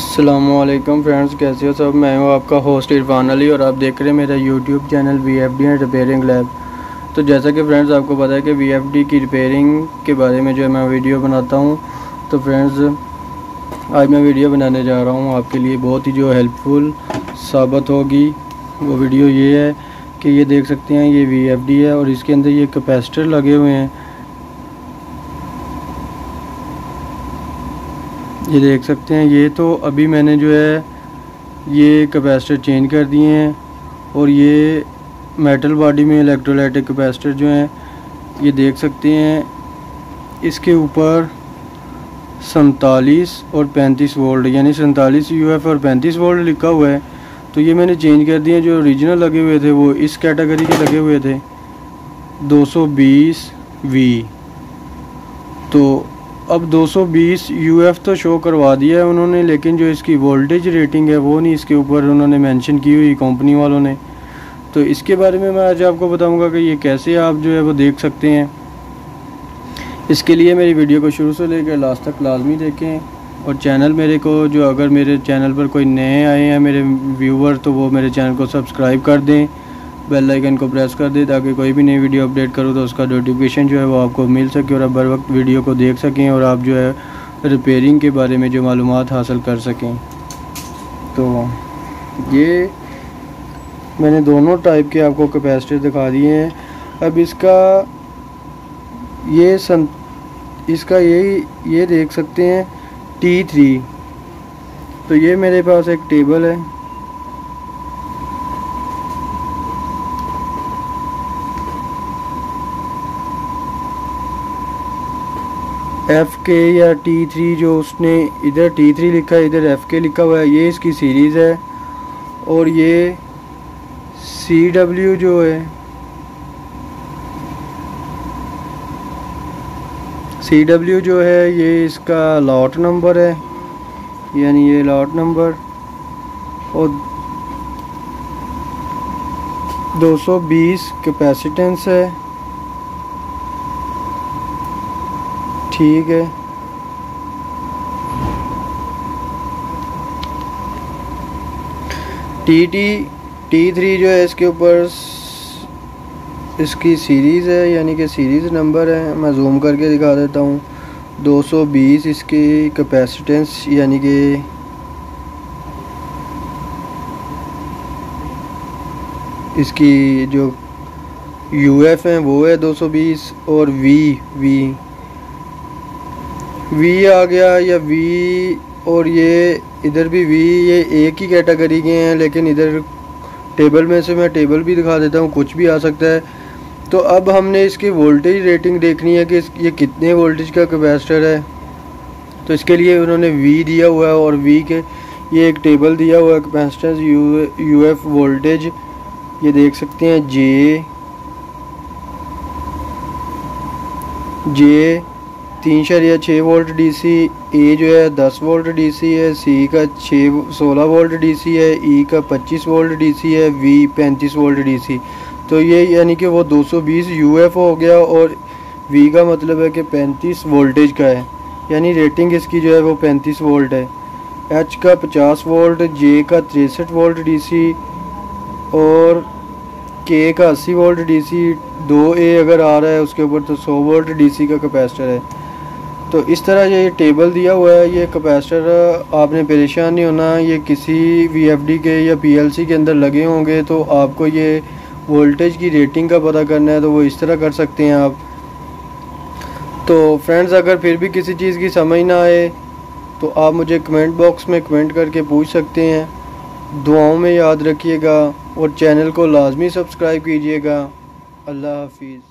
Aslam friends कैसे हो सब? मैं हूँ आपका होस्ट इरफान अली और आप देख रहे हैं मेरा YouTube channel V F D and repairing lab तो जैसा कि फ्रेंड्स आपको पता है कि वी एफ़ डी की रिपेयरिंग के बारे में जो है मैं वीडियो बनाता हूँ। तो फ्रेंड्स आज मैं वीडियो बनाने जा रहा हूँ। आपके लिए बहुत ही जो हेल्पफुल साबित होगी। वो वीडियो ये है कि ये देख सकते हैं, ये वी एफ़ डी है और इसके अंदर ये कैपेसिटर लगे हुए हैं। ये देख सकते हैं, ये तो अभी मैंने जो है, ये कैपेसिटर चेंज कर दिए हैं और ये मेटल बॉडी में इलेक्ट्रोलाइटिक कैपेसिटर जो हैं, ये देख सकते हैं, इसके ऊपर सैतालीस और पैंतीस वोल्ट यानी सैतालीस यू और पैंतीस वोल्ट लिखा हुआ है तो ये मैंने चेंज कर दिए जो ओरिजिनल लगे हुए थे, वो इस कैटेगरी के लगे हुए थे 220 वी तो अब 220 यूएफ तो शो करवा दिया है उन्होंने, लेकिन जो इसकी वोल्टेज रेटिंग है वो नहीं, इसके ऊपर उन्होंने मेंशन की हुई कंपनी वालों ने। तो इसके बारे में मैं आज आपको बताऊँगा कि ये कैसे आप जो है वो देख सकते हैं। इसके लिए मेरी वीडियो को शुरू से लेकर लास्ट तक लाजमी देखें। और चैनल मेरे को जो अगर मेरे चैनल पर कोई नए आए हैं, मेरे व्यूवर तो वो मेरे चैनल को सब्सक्राइब कर दें। बेल आइकन को प्रेस कर दे ताकि कोई भी नई वीडियो अपडेट करूँ तो उसका नोटिफिकेशन जो है वो आपको मिल सके और आप बर वक्त वीडियो को देख सकें और आप जो है रिपेयरिंग के बारे में जो मालूम हासिल कर सकें। तो ये मैंने दोनों टाइप के आपको कैपेसिटर दिखा दिए हैं। अब इसका ये सं, इसका यही ये देख सकते हैं टी थ्री तो ये मेरे पास एक टेबल है। एफ़ के या टी थ्री जो उसने इधर टी थ्री लिखा है, इधर एफ़ के लिखा हुआ है, ये इसकी सीरीज़ है। और ये सी डब्ल्यू जो है सी डब्ल्यू जो है, ये इसका लॉट नंबर है, यानी ये लॉट नंबर और 220 कैपेसिटेंस है। ठीक है। टी टी टी थ्री जो है, इसके ऊपर इसकी सीरीज़ है, यानी कि सीरीज़ नंबर है। मैं जूम करके दिखा देता हूँ। 220 इसकी कैपेसिटेंस यानी कि इसकी जो यू एफ़ है, वो है 220 और वी वी वी आ गया या वी और ये, इधर भी वी ये एक ही कैटेगरी के हैं, लेकिन इधर टेबल में से मैं टेबल भी दिखा देता हूँ, कुछ भी आ सकता है। तो अब हमने इसकी वोल्टेज रेटिंग देखनी है कि ये कितने वोल्टेज का कैपेसिटर है। तो इसके लिए उन्होंने वी दिया हुआ है और वी के, ये एक टेबल दिया हुआ है capacitor U U F voltage ये देख सकते हैं जे जे तीन शरिया छः वोल्ट डीसी ए जो है दस वोल्ट डीसी है सी का छः, सोलह वोल्ट डीसी है ई का पच्चीस वोल्ट डीसी है वी पैंतीस वोल्ट डीसी तो ये यानी कि वो दो सौ 220 यूएफ हो गया और वी का मतलब है कि 35 वोल्टेज का है। यानी रेटिंग इसकी जो है वो 35 वोल्ट है। एच का 50 वोल्ट जे का तिरसठ वोल्ट डीसी और के का 80 वोल्ट डीसी दो ए अगर आ रहा है, उसके ऊपर तो 100 वोल्ट डीसी का कैपेसिटर है। तो इस तरह ये टेबल दिया हुआ है, ये कैपेसिटर आपने परेशान नहीं होना, ये किसी वीएफडी के या पीएलसी के अंदर लगे होंगे तो आपको ये वोल्टेज की रेटिंग का पता करना है तो वो इस तरह कर सकते हैं आप। तो फ्रेंड्स अगर फिर भी किसी चीज़ की समझ ना आए तो आप मुझे कमेंट बॉक्स में कमेंट करके पूछ सकते हैं। दुआओं में याद रखिएगा और चैनल को लाजमी सब्सक्राइब कीजिएगा। अल्लाह हाफिज़।